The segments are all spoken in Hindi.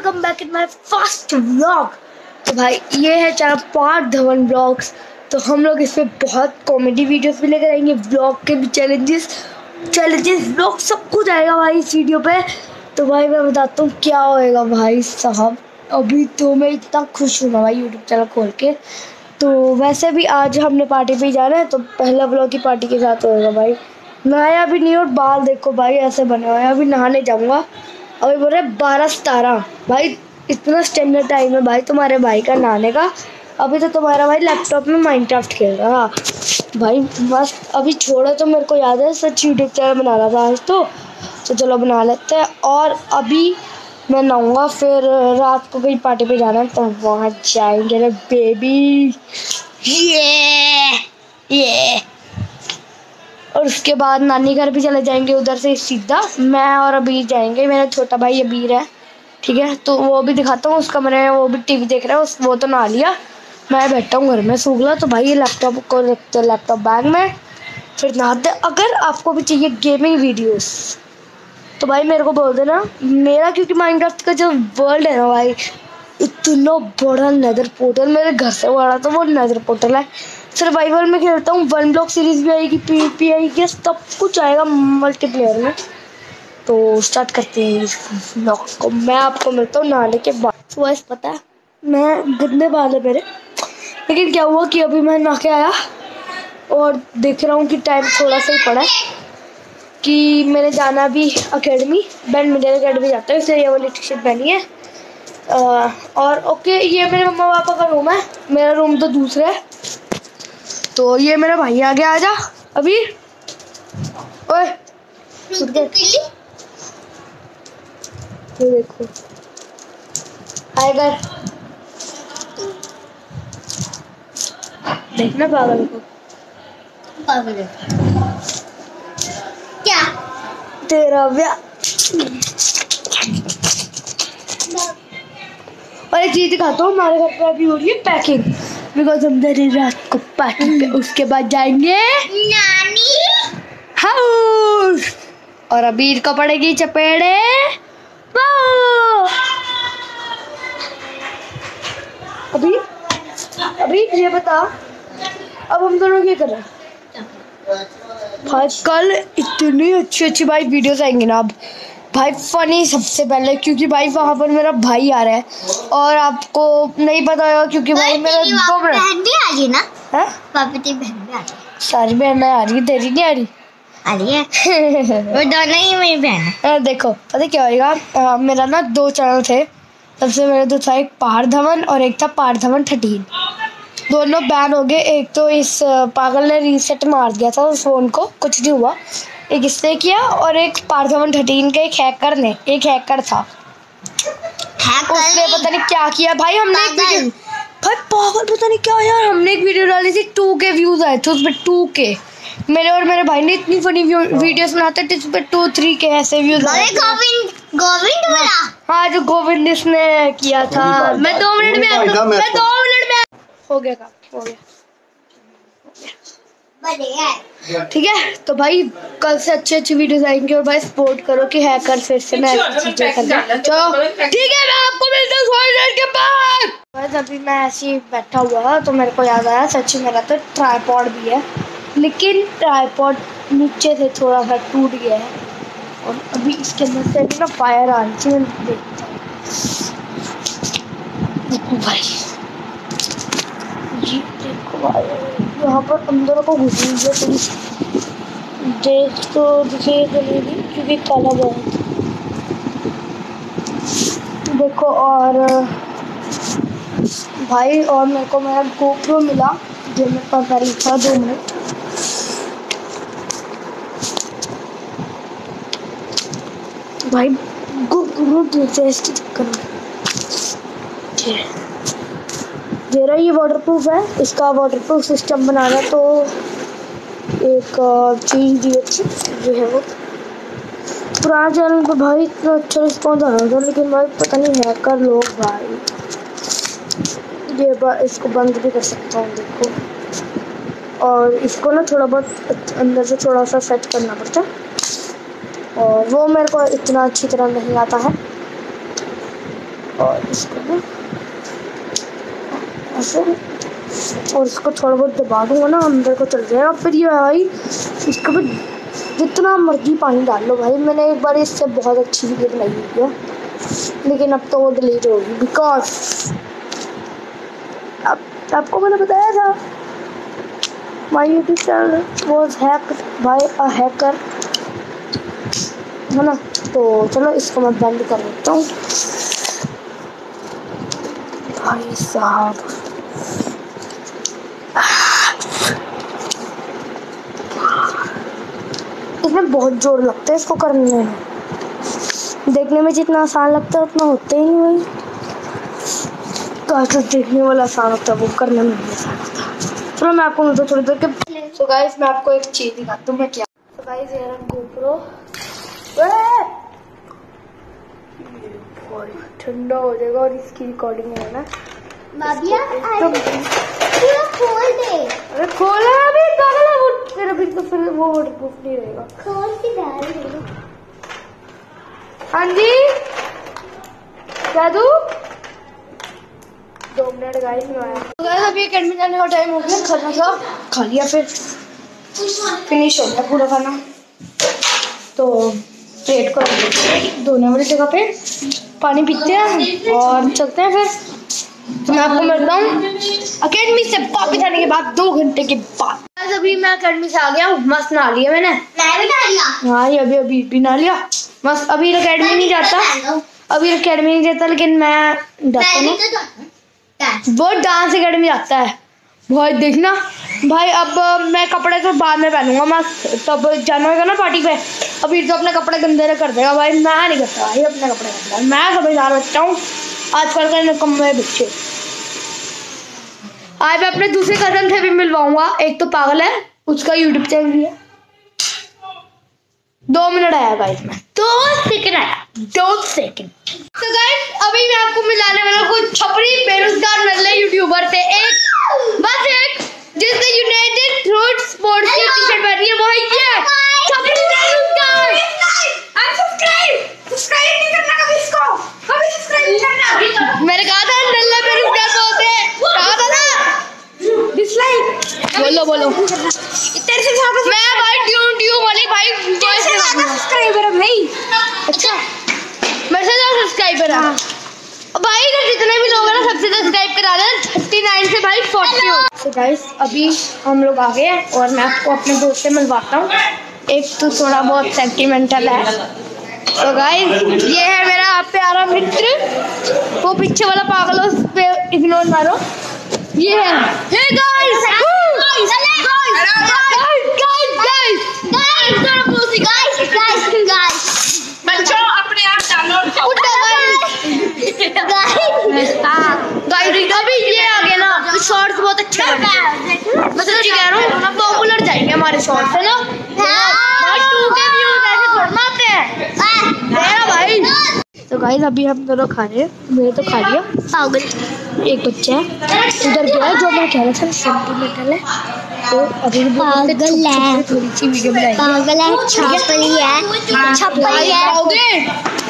Welcome back in my first vlog तो भाई, ये है चैनल पार्थ धवन ब्लॉग्स तो हम लोग इसमें बहुत कॉमेडी वीडियोस भी लेकर आएँगे व्लॉग के भी चैलेंजेस चैलेंजेस व्लॉग सब कुछ आएगा भाई इस वीडियो पे. तो भाई, मैं बताता हूँ क्या होएगा भाई साहब. अभी तो मैं इतना खुश हूँ भाई यूट्यूब चैनल खोल के. तो वैसे भी आज हमने पार्टी पे ही जाना है तो पहला ब्लॉग ही पार्टी के साथ होएगा भाई. नहाया भी नहीं और बाल देखो भाई, ऐसे बने हुए हैं. अभी नहाने जाऊँगा. अभी बोल रहे बारह सतारह। भाई, इतना स्टैंडर्ड टाइम है भाई तुम्हारे भाई का नहाने का। अभी तो तुम्हारा भाई लैपटॉप में माइनक्राफ्ट खेल रहा भाई, मस्त। अभी छोड़ो तो मेरे को याद है, सच यूट्यूब चैनल बनाना था आज तो। तो चलो बना लेते हैं। और अभी मैं नहाऊँगा, फिर रात को कहीं पार्टी पे जाना है तो वहाँ जाएँगे ना बेबी ये ये और उसके बाद नानी घर भी चले जाएँगे उधर से सीधा। मैं और अबीर जाएँगे। मेरा छोटा भाई अबीर है, ठीक है? तो वो भी दिखाता हूँ, उस कमरे में वो भी टीवी देख रहा है, उस वो तो नहा लिया। मैं बैठा हूँ घर में सूखला तो भाई ये लैपटॉप को रखते लैपटॉप बैग में। फिर नहाते अगर आपको भी चाहिए गेमिंग वीडियोस तो भाई मेरे को बोल देना। मेरा क्योंकि माइनक्राफ्ट का जो वर्ल्ड है ना भाई, इतना बड़ा नदर पोर्टल मेरे घर से बड़ा तो वो नदर पोर्टल है। सर्वाइवल में खेलता हूँ। वन ब्लॉक सीरीज़ भी आएगी पी पी आएगी सब कुछ आएगा मल्टीप्लेयर में। तो स्टार्ट करते हैं इस ब्लॉग को। मैं आपको मिलता हूँ नहाने के बाद। सुबह पता है मैं गंदे बाल है मेरे। लेकिन क्या हुआ कि अभी मैं नहा के आया और देख रहा हूँ कि टाइम थोड़ा सा ही पड़ा है कि मैंने जाना भी अकेडमी बैडमिंटन अकेडमी जाता है। इसलिए ये वाली टी शर्ट पहनी है। आ, और ओके ये मेरे मम्मा पापा का रूम है। मेरा रूम तो दूसरा है। तो ये मेरा भाई आ गया आजा। अभी। ओए ये देखो। आएगा देखना पागल को। पागल क्या? तेरा ब्याह और एक चीज़ दिखाता हूँ हमारे घर पर अभी हो रही है पैकिंग बिकॉज़ हम दे रात को। पार्टी पे उसके बाद जाएँगे नानी। हाउस। और अबीर को पड़ेगी चपेड़े। अभी अभी ये बता अब हम दोनों क्या कर रहे हैं? भाई कल इतनी अच्छी अच्छी भाई वीडियोस आएँगी ना अब। भाई फनी सबसे पहले क्योंकि भाई वहाँ पर मेरा भाई आ रहा है। और आपको नहीं पता होगा क्योंकि भाई मेरा दो मिनट है? पापा तेरी बहन भी आ रही सारी बहन आ रही तेरी नहीं आ रही? आ रही है? वो दोनों ही मेरी बहन है। देखो पता क्या होएगा? मेरा ना दो चैनल थे। सबसे मेरे दो था एक पहाड़ धवन और एक था पार धवन थर्टीन दोनों बैन हो गए। एक तो इस पागल ने रीसेट मार दिया था उस फ़ोन को कुछ नहीं हुआ। एक इसने किया और एक पहाड़ धवन थर्टीन के एक हैकर ने एक हैकर था। है उसने पता नहीं क्या किया। भाई हमने एक वीडियो भाई पागल पता नहीं क्या यार हमने एक वीडियो डाली थी टू के व्यूज़ आए थे उस पर टू के मेरे और मेरे भाई ने इतनी फनी वीडियोस बनाते थे उसमें टू थ्री के ऐसे व्यूज़ आए अरे गोविंद गोविंद वाला? हाँ जो गोविंद इसने किया था। मैं दो मिनट में आता हूँ, मैं दो मिनट में हो गया काम हो गया। ठीक है? तो भाई कल से अच्छी अच्छी वीडियोस आएँगी और भाई सपोर्ट करो कि हैकर फिर से मैं चीज़ें कर चलो ठीक है मैं आपको मिलता हूँ के बाद। बस अभी मैं ऐसे ही बैठा हुआ तो मेरे को याद आया सच्ची मेरा तो ट्राईपॉड भी है। लेकिन ट्राईपॉड नीचे से थोड़ा सा टूट गया है। और अभी इसके अंदर से भी ना फायर आ रही थी मैं देखता हूँ। देखो भाई। देखो भाई। यहाँ पर अंदर को घुसी हुई है देख तो दिखे दी क्योंकि काला बहुत देखो, और, भाई, और मेरे को मेरा गोप्रो मिला, जो मेरे पास करीब था दो मिनट। भाई गोप्रो देते हैं। इसके में ये वाटरप्रूफ है इसका वाटरप्रूफ सिस्टम बनाना तो एक चीज़ दी अच्छी जो है वो। पुराने चैनल पे भाई इतना अच्छा रिस्पॉन्स आ रहा था लेकिन भाई पता नहीं हैकर लोग भाई। ये बा, इसको बंद भी कर सकता हूँ देखो। और इसको ना थोड़ा बहुत अंदर से थोड़ा सा सेट करना पड़ता है। और वो मेरे को इतना अच्छी तरह नहीं आता है। और इसको ना ऐसे और इसको थोड़ा बहुत दबा दूँगा ना, अंदर को चल जाएगा। फिर ये भाई, इसको भी जितना मर्ज़ी पानी डाल लो भाई। मैंने एक बार इससे बहुत अच्छी वीडियो बनाई हुई है। लेकिन अब तो वो डिलीट होगी बिकॉज़ अब आपको मैंने बताया था my YouTube channel was hacked by a hacker है ना? तो चलो, इसको मैं बंद कर देता हूँ। भाई साहब इसमें बहुत ज़ोर लगता है इसको करने में। देखने में जितना आसान लगता है उतना होता ही नहीं तो तो देखने वाला आसान होता है वो करने में भी आसान होता। है चलो मैं आपको मतलब थोड़ी देर के पहले सो गाइस मैं आपको एक चीज़ दिखाता हूँ मैं क्या तो गाइस ये गोप्रो ठंडा हो जाएगा और इसकी रिकॉर्डिंग है ना। खोल दे। अरे खोला अभी पागल फिर तो फिर वो वाटरप्रूफ नहीं रहेगा। खोल के डाल दे हाँ जी? क्या दू दो मिनट गाइस में आया। तो गाइस अभी अकेडमी जाने का टाइम हो गया खाना था। खा लिया फिर। फिनिश हो गया पूरा खाना। तो प्लेट को रख देते हैं। धोने वाली जगह पे। पानी पीते हैं और चलते हैं फिर। तो मैं आपको मिलता हूँ। अकेडमी से वापस आने के बाद दो घंटे के बाद। Guys, अभी मैं अकेडमी से आ गया हूँ। मस्त नहा लिया मैंने। मैं भी डाल लिया। हाँ ये अभी अभी भी नहा लिया। मस्त अभी अकेडमी नहीं जाता। अभी अकेडमी नहीं जाता लेकिन मैं जाता मैं हूँ। भी तो वो डांस अकेडमी जाता है। भाई देखना। भाई अब मैं कपड़े तो बाद में पहनूँगा मस्त। तब जाना होगा ना पार्टी पे। अभी तो अपने कपड़े गंदे कर देगा। भाई मैं नहीं करता। भाई अपने कपड़े गंदे मैं समझदार बच्चा हूँ। आजकल के निकम्मे बच्चे। आज मैं अपने दूसरे कज़न से भी मिलवाऊँगा। एक तो पागल है उसका यूट्यूब चैनल भी है। दो मिनट आया गाइस में। दो सेकंड आया। दो सेकंड तो गाइस अभी मैं आपको मिलाने वाला कुछ छपरी बेरोजगार नल्ले यूट्यूबर थे एक बस एक जिसने यूनाइटेड फ्रूट स्पोर्ट्स की टी शर्ट पहनी है वो है ये छपरी बेरोजगार सब्सक्राइब नहीं करना कभी इसको कभी सब्सक्राइब नहीं करना मैंने कहा था नल्ले बेरोजगार बोलते हैं कहा था ना डिसलाइक बोलो बोलो। तेरे से ज़्यादा मैं भाई ट्यून ट्यून वाली भाई तेरे से ज़्यादा सब्सक्राइबर है भाई। अच्छा मेरे से ज़्यादा सब्सक्राइबर है। भाई इधर जितने भी लोग हैं ना सबसे सब्सक्राइब करा देना। थर्टी नाइन से भाई फोर्टी हो। तो गाइस अभी हम लोग आ गए हैं और मैं आपको अपने दोस्त से मिलवाता हूँ। एक तो थोड़ा बहुत सेंटिमेंटल है। तो गाइस ये है मेरा प्यारा मित्र। वो पीछे वाला पागल है, उस पे इग्नोर मारो। ये है। Hey guys guys guys guys बच्चों अपने आप डाउनलोड गाइस अभी ये आ गया ना शॉर्ट्स बहुत अच्छे बन मैं सच्ची कह रहा हूँ पॉपुलर जाएँगे हमारे शॉर्ट्स है ना? भाई टू के व्यूज़ ऐसे थोड़ा ना आते हैं। मेरा भाई? तो गाइस अभी हम दोनों खा रहे हैं। मैंने तो खा लिया पागल। एक बच्चा है उधर गया है जो मैं कह रहा था सेंटीमेंटल है। तो अभी पागल है। थोड़ी सी वीडियो बनाएँगे। पागल है छपरी है? छपरी भाई है खाओगे?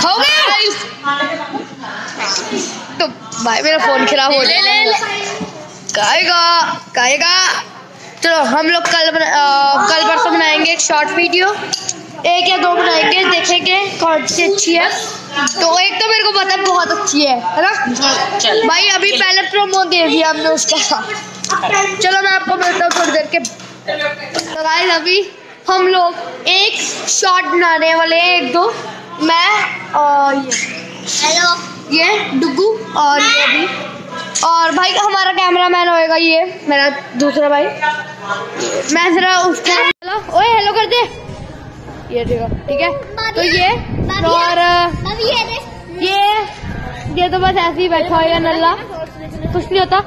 खाओगे तो भाई मेरा फ़ोन खराब हो जाएगा। खाएगा खाएगा। चलो हम लोग कल बना, कल परसों बनाएँगे एक शॉर्ट वीडियो एक या दो बनाएँगे देखेंगे कौन सी अच्छी है। तो एक तो मेरे को पता है बहुत अच्छी है है ना? भाई अभी पहले प्रोमो दे दिया हमने उसका। चलो मैं आपको मिलता हूँ थोड़ी देर के। तो गाइस अभी हम लोग एक शॉट बनाने वाले हैं एक दो। मैं और ये। हेलो ये डुगू और ये अभी। और भाई हमारा कैमरामैन होएगा ये मेरा दूसरा भाई। मैं जरा उसका हेलो ओए हेलो कर दे। ये देखो ठीक है? तो ये और ये ये तो बस ऐसे ही बैठा हुआ नल्ला। कुछ नहीं होता।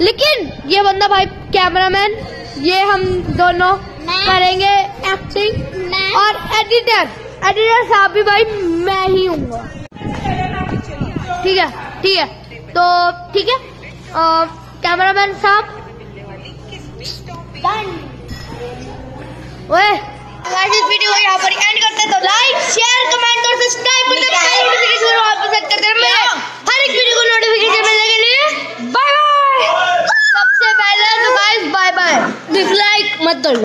लेकिन ये बंदा भाई कैमरामैन ये हम दोनों करेंगे एक्टिंग और एडिटर एडिटर साहब भी भाई मैं ही हूँ। ठीक है ठीक है। तो ठीक है कैमरामैन साहब। ओए अगर इस वीडियो को यहाँ पर एंड करते हैं तो लाइक शेयर कमेंट और सब्सक्राइब को नोटिफिकेशन मिलने के लिए बाय बाय सबसे पहले बाय बाय डिसलाइक मत करो